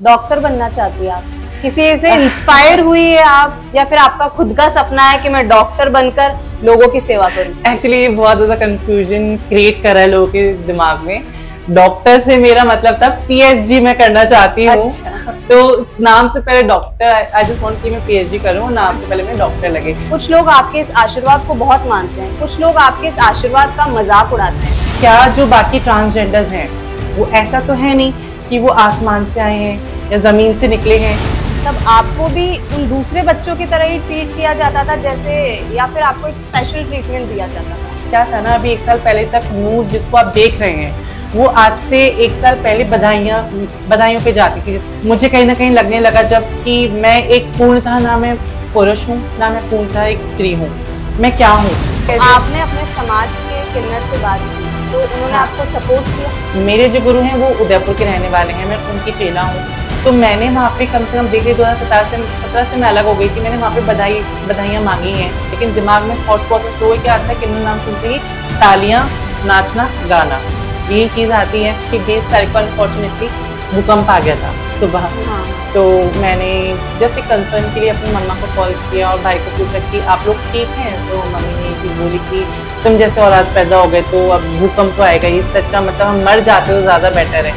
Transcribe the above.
Doctor बनना चाहती है आप? किसी से इंस्पायर हुई है आप? या फिर आपका खुद का सपना है कि मैं डॉक्टर बनकर लोगों की सेवा करूँ? एक्चुअली ये बहुत ज़्यादा कंफ्यूजन क्रिएट कर रहा है लोगों के दिमाग में। डॉक्टर से मेरा मतलब था पीएचडी मैं करना चाहती हूँ। अच्छा। तो नाम से पहले डॉक्टर आई जस्ट वांट कि मैं पीएचडी करूँ नाम अच्छा। से पहले मैं डॉक्टर लगे। कुछ लोग आपके इस आशीर्वाद को बहुत मानते हैं कुछ लोग आपके इस आशीर्वाद का मज़ाक उड़ाते हैं। क्या जो बाकी ट्रांसजेंडर्स हैं वो ऐसा तो है नहीं? कि वो आसमान से आए हैं या ज़मीन से निकले हैं। तब आपको भी उन दूसरे बच्चों की तरह ही ट्रीट किया जाता था जैसे या फिर आपको एक स्पेशल ट्रीटमेंट दिया जाता था? क्या था ना अभी एक साल पहले तक नूर जिसको आप देख रहे हैं वो आज से एक साल पहले बधाइयाँ बधाइयों पे जाती थी। मुझे कहीं ना कहीं लगने लगा जब कि मैं एक पूर्णतः ना मैं पुरुष हूँ ना मैं पूर्णतः एक स्त्री हूँ। मैं क्या हूँ? आपने अपने समाज के किन्नर से बात की। तो उन्होंने आपको सपोर्ट किया? मेरे जो गुरु हैं वो उदयपुर के रहने वाले हैं मैं उनकी चेला हूँ। तो मैंने वहाँ पे कम से कम देखिए दो हज़ार सत्रह से सत्रह से मैं अलग हो गई थी मैंने वहाँ पे बधाई बधाइयाँ मांगी हैं। लेकिन दिमाग में थॉट प्रोसेस तो क्या आता है किन्नू नाम सुनते ही तालियाँ नाचना गाना। यही चीज़ आती है कि बीस तारीख को अनफॉर्चुनेटली भूकंप आ गया था सुबह। हाँ। तो मैंने जैसे कंसर्न के लिए अपनी मम्मा को कॉल किया और भाई को पूछा कि आप लोग ठीक हैं? तो मम्मी ने ये बोली कि तुम जैसे औलाद पैदा हो गए तो अब भूकंप तो आएगा ये सच्चा मतलब हम मर जाते हो, ज़्यादा बेटर है।